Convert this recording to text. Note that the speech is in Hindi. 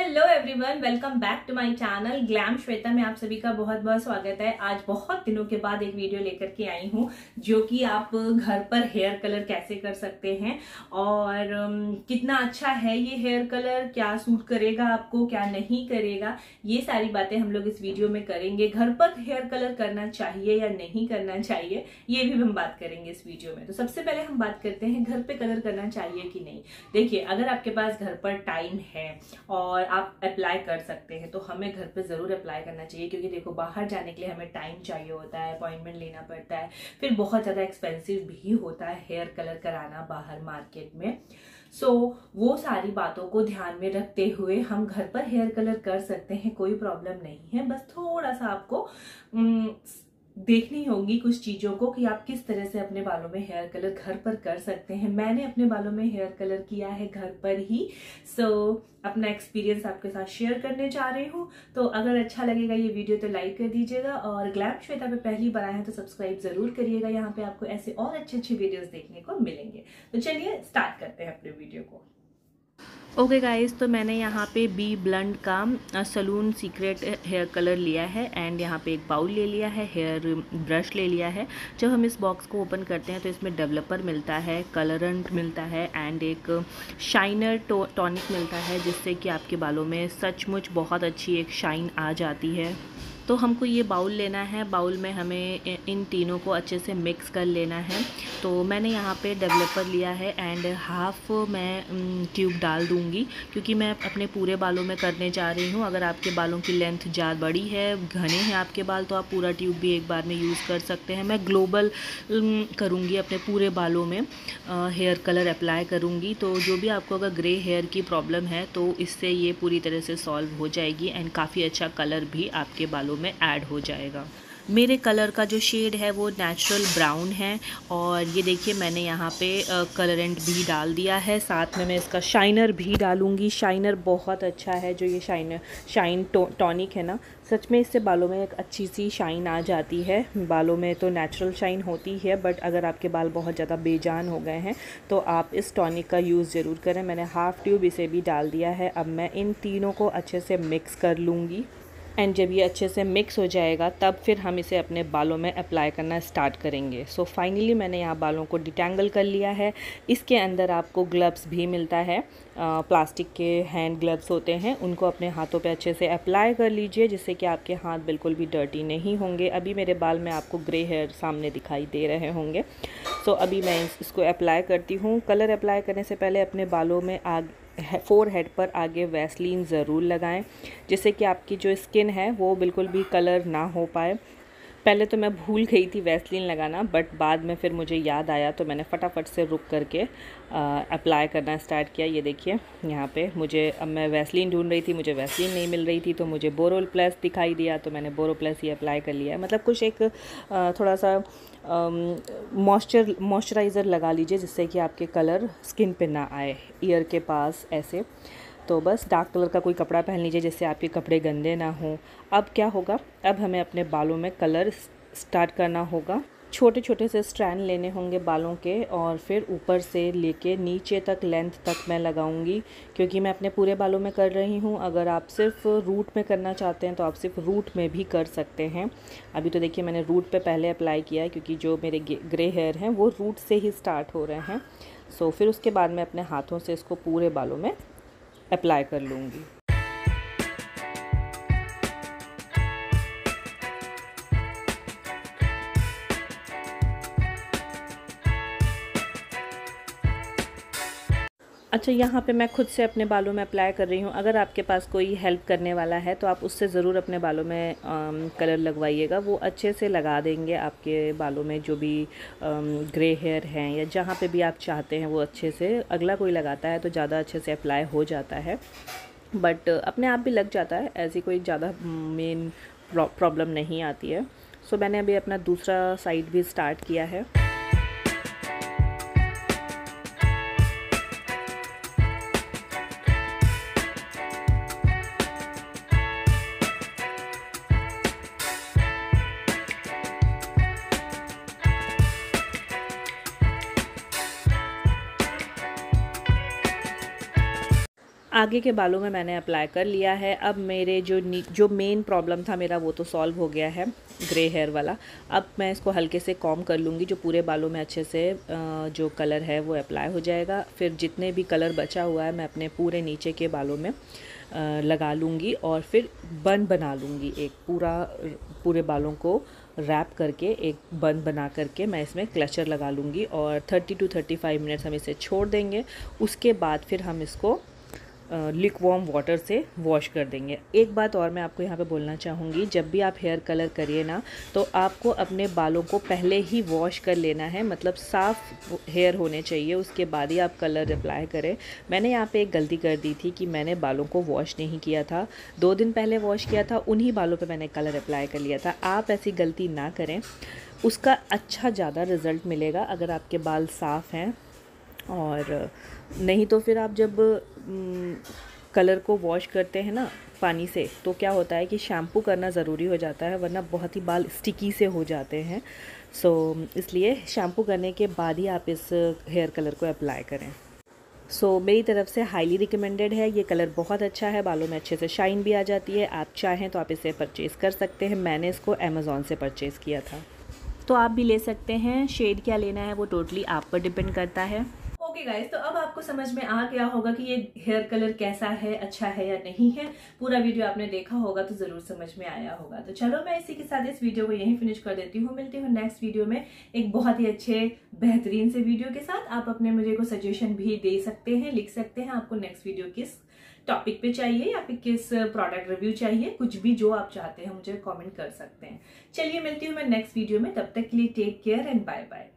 Hello everyone welcome back to my channel glam Shweta में आप सभी का बहुत बहुत स्वागत है। आज बहुत दिनों के बाद एक वीडियो लेकर के आई हूँ जो कि आप घर पर हेयर कलर कैसे कर सकते हैं और um, कितना अच्छा है ये हेयर कलर क्या सूट करेगा आपको क्या नहीं करेगा ये सारी बातें हम लोग इस वीडियो में करेंगे। घर पर हेयर कलर करना चाहिए या नहीं करना चाहिए ये भी हम बात करेंगे इस वीडियो में। तो सबसे पहले हम बात करते हैं घर पर कलर करना चाहिए कि नहीं। देखिए अगर आपके पास घर पर टाइम है और आप अप्लाई कर सकते हैं तो हमें घर पे ज़रूर अप्लाई करना चाहिए क्योंकि देखो बाहर जाने के लिए हमें टाइम चाहिए होता है अपॉइंटमेंट लेना पड़ता है फिर बहुत ज़्यादा एक्सपेंसिव भी होता है हेयर कलर कराना बाहर मार्केट में। सो so, वो सारी बातों को ध्यान में रखते हुए हम घर पर हेयर कलर कर सकते हैं कोई प्रॉब्लम नहीं है बस थोड़ा सा आपको देखनी होगी कुछ चीज़ों को कि आप किस तरह से अपने बालों में हेयर कलर घर पर कर सकते हैं। मैंने अपने बालों में हेयर कलर किया है घर पर ही। सो so, अपना एक्सपीरियंस आपके साथ शेयर करने जा रही हूँ। तो अगर अच्छा लगेगा ये वीडियो तो लाइक कर दीजिएगा और ग्लैम श्वेता पे पहली बार आए हैं तो सब्सक्राइब ज़रूर करिएगा। यहाँ पे आपको ऐसे और अच्छे अच्छे वीडियोज़ देखने को मिलेंगे। तो चलिए स्टार्ट करते हैं अपने वीडियो को। ओके okay गाइस तो मैंने यहाँ पे बी ब्लंड का सलून सीक्रेट हेयर कलर लिया है एंड यहाँ पे एक बाउल ले लिया है हेयर ब्रश ले लिया है। जब हम इस बॉक्स को ओपन करते हैं तो इसमें डेवलपर मिलता है कलरंट मिलता है एंड एक शाइनर टो, टॉनिक मिलता है जिससे कि आपके बालों में सचमुच बहुत अच्छी एक शाइन आ जाती है। तो हमको ये बाउल लेना है। बाउल में हमें इन तीनों को अच्छे से मिक्स कर लेना है। तो मैंने यहाँ पे डेवलपर लिया है एंड हाफ़ मैं ट्यूब डाल दूँगी क्योंकि मैं अपने पूरे बालों में करने जा रही हूँ। अगर आपके बालों की लेंथ ज़्यादा बड़ी है, घने हैं आपके बाल तो आप पूरा ट्यूब भी एक बार में यूज़ कर सकते हैं। मैं ग्लोबल करूँगी अपने पूरे बालों में। हेयर कलर अप्लाई करूँगी। तो जो भी आपको अगर ग्रे हेयर की प्रॉब्लम है तो इससे ये पूरी तरह से सॉल्व हो जाएगी एंड काफ़ी अच्छा कलर भी आपके बालों में ऐड हो जाएगा। मेरे कलर का जो शेड है वो नेचुरल ब्राउन है और ये देखिए मैंने यहाँ पे कलरेंट भी डाल दिया है। साथ में मैं इसका शाइनर भी डालूँगी। शाइनर बहुत अच्छा है जो ये शाइनर शाइन टॉनिक है ना। सच में इससे बालों में एक अच्छी सी शाइन आ जाती है। बालों में तो नेचुरल शाइन होती है बट अगर आपके बाल बहुत ज़्यादा बेजान हो गए हैं तो आप इस टॉनिक का यूज़ ज़रूर करें। मैंने हाफ़ ट्यूब इसे भी डाल दिया है। अब मैं इन तीनों को अच्छे से मिक्स कर लूँगी। एंड जब ये अच्छे से मिक्स हो जाएगा तब फिर हम इसे अपने बालों में अप्लाई करना स्टार्ट करेंगे। सो so फाइनली मैंने यहाँ बालों को डिटेंगल कर लिया है। इसके अंदर आपको ग्लव्स भी मिलता है। आ, प्लास्टिक के हैंड ग्लव्स होते हैं उनको अपने हाथों पे अच्छे से अप्लाई कर लीजिए जिससे कि आपके हाथ बिल्कुल भी डर्टी नहीं होंगे। अभी मेरे बाल में आपको ग्रे हेयर सामने दिखाई दे रहे होंगे। सो so अभी मैं इसको अप्लाई करती हूँ। कलर अप्लाई करने से पहले अपने बालों में आग फोर हेड पर आगे वैसलीन ज़रूर लगाएँ। जिससे कि आपकी जो स्किन है, वो बिल्कुल भी कलर ना हो पाए। पहले तो मैं भूल गई थी वैसलीन लगाना बट बाद में फिर मुझे याद आया तो मैंने फटाफट से रुक करके अप्लाई करना स्टार्ट किया। ये देखिए यहाँ पे मुझे अब मैं वैसलीन ढूंढ रही थी मुझे वैसलीन नहीं मिल रही थी तो मुझे बोरोल प्लस दिखाई दिया तो मैंने बोरो प्लस ही अप्लाई कर लिया मतलब कुछ एक आ, थोड़ा सा मॉइस्चर मॉइस्चराइज़र लगा लीजिए जिससे कि आपके कलर स्किन पे ना आए ईयर के पास ऐसे। तो बस डार्क कलर का कोई कपड़ा पहन लीजिए जिससे आपके कपड़े गंदे ना हों। अब क्या होगा? अब हमें अपने बालों में कलर स्टार्ट करना होगा। छोटे छोटे से स्ट्रैंड लेने होंगे बालों के और फिर ऊपर से लेके नीचे तक लेंथ तक मैं लगाऊँगी, क्योंकि मैं अपने पूरे बालों में कर रही हूँ। अगर आप सिर्फ़ रूट में करना चाहते हैं तो आप सिर्फ़ रूट में भी कर सकते हैं। अभी तो देखिए मैंने रूट पे पहले अप्लाई किया है, क्योंकि जो मेरे ग्रे हेयर हैं वो रूट से ही स्टार्ट हो रहे हैं। सो फिर उसके बाद मैं अपने हाथों से इसको पूरे बालों में अप्लाई कर लूँगी। अच्छा यहाँ पे मैं खुद से अपने बालों में अप्लाई कर रही हूँ। अगर आपके पास कोई हेल्प करने वाला है तो आप उससे ज़रूर अपने बालों में आम, कलर लगवाइएगा। वो अच्छे से लगा देंगे आपके बालों में जो भी आम, ग्रे हेयर हैं या जहाँ पे भी आप चाहते हैं वो अच्छे से। अगला कोई लगाता है तो ज़्यादा अच्छे से अप्लाई हो जाता है। बट अपने आप भी लग जाता है ऐसी कोई ज़्यादा मेन प्रॉब्लम नहीं आती है। सो मैंने अभी अपना दूसरा साइड भी स्टार्ट किया है। आगे के बालों में मैंने अप्लाई कर लिया है। अब मेरे जो जो मेन प्रॉब्लम था मेरा, वो तो सॉल्व हो गया है ग्रे हेयर वाला। अब मैं इसको हल्के से कॉम कर लूँगी, जो पूरे बालों में अच्छे से जो कलर है, वो अप्लाई हो जाएगा। फिर जितने भी कलर बचा हुआ है, मैं अपने पूरे नीचे के बालों में लगा लूँगी और फिर बन बना लूँगी। एक पूरा, पूरे बालों को रैप करके, एक बन बना करके मैं इसमें क्लचर लगा लूँगी और 30 टू 35 मिनट्स हम इसे छोड़ देंगे। उसके बाद फिर हम इसको लिक वॉम वाटर से वॉश कर देंगे। एक बात और मैं आपको यहाँ पे बोलना चाहूँगी, जब भी आप हेयर कलर करिए ना तो आपको अपने बालों को पहले ही वॉश कर लेना है मतलब साफ़ हेयर होने चाहिए, उसके बाद ही आप कलर अप्लाई करें। मैंने यहाँ पे एक गलती कर दी थी कि मैंने बालों को वॉश नहीं किया था। दो दिन पहले वॉश किया था, उन्हीं बालों पर मैंने कलर अप्लाई कर लिया था। आप ऐसी गलती ना करें, उसका अच्छा ज़्यादा रिज़ल्ट मिलेगा अगर आपके बाल साफ़ हैं और नहीं तो फिर आप जब कलर को वॉश करते हैं ना पानी से तो क्या होता है कि शैम्पू करना ज़रूरी हो जाता है वरना बहुत ही बाल स्टिकी से हो जाते हैं। सो so, इसलिए शैम्पू करने के बाद ही आप इस हेयर कलर को अप्लाई करें। सो so, मेरी तरफ़ से हाईली रिकमेंडेड है ये कलर बहुत अच्छा है बालों में अच्छे से शाइन भी आ जाती है। आप चाहें तो आप इसे परचेज़ कर सकते हैं मैंने इसको अमेज़ोन से परचेज़ किया था। तो आप भी ले सकते हैं शेड क्या लेना है वो टोटली आप पर डिपेंड करता है। ओके गाइस तो अब आपको समझ में आ गया होगा कि ये हेयर कलर कैसा है अच्छा है या नहीं है। पूरा वीडियो आपने देखा होगा तो ज़रूर समझ में आया होगा। तो चलो, मैं इसी के साथ इस वीडियो को यहीं फिनिश कर देती हूँ। मिलती हूँ नेक्स्ट वीडियो में एक बहुत ही अच्छे, बेहतरीन से वीडियो के साथ। आप अपने मुझे को सजेशन भी दे सकते हैं, लिख सकते हैं। आपको नेक्स्ट वीडियो किस टॉपिक पे चाहिए या फिर किस प्रोडक्ट रिव्यू चाहिए, कुछ भी जो आप चाहते हैं, मुझे कमेंट कर सकते हैं। चलिए, मिलती हूँ मैं नेक्स्ट वीडियो में। तब तक के लिए take care and bye bye